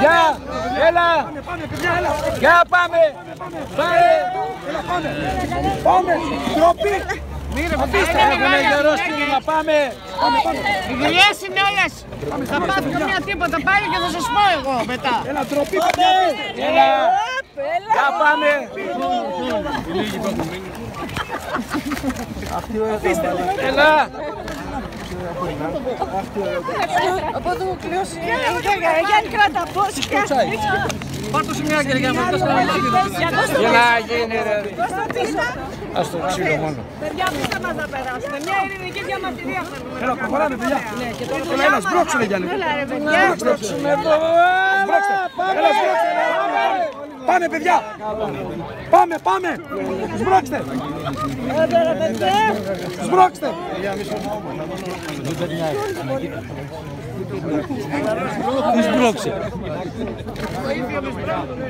Γεια, έλα. Γεια, πάμε. Πάμε. Πάμε, ντροπή. Αφήστε, έχουμε γερό στήριγμα, πάμε. Οι δουλειές είναι όλες. Θα πάτε καμία τίποτα πάλι και θα σας πω εγώ μετά. Έλα, ντροπή, παιδιά. Έλα. Γεια, πάμε. Έλα. Από εδώ κλειώσει. Γιάννη κράτα πώς Πάρ' σε μια κεριά μου, αυτό Έλα, γίνει ρε. Ας το ξύλο μόνο. Παιδιά, αφήστε μας να περάσουμε. Μια ειρηνική διαμαρτυρία θέλουμε. Έλα, προχωράμε, παιδιά. Έλα, έλα, σμπρώξε, ρε Γιάννη. Έλα ρε παιδιά. Έλα, πάμε. Έλα, σμπρώξε. Πάμε, παιδιά. Πάμε, πάμε. Σμπρώξτε. Άντε ρε παιδιά. Σμπρώξτε. Τι σπρώξε.